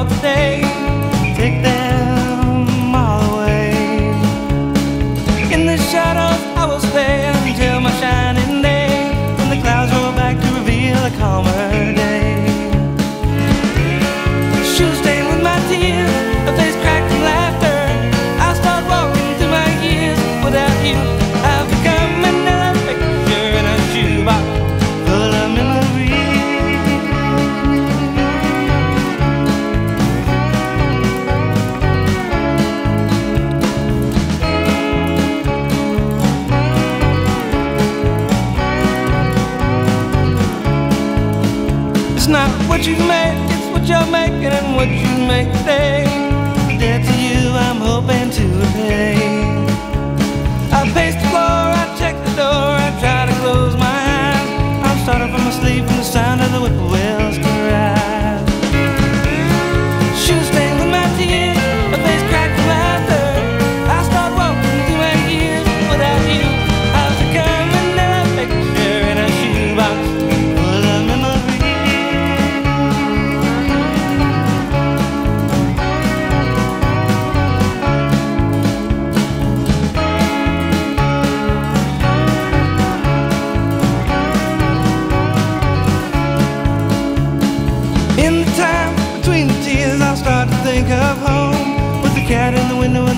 all today. Take them all away. In the shadows, I will stay until my shining day. When the clouds roll back to reveal a calmer day. Shoes what you make, it's what you're making and what you make. The debt to you, I'm hoping In the time between the tears, I'll start to think of home. With the cat in the window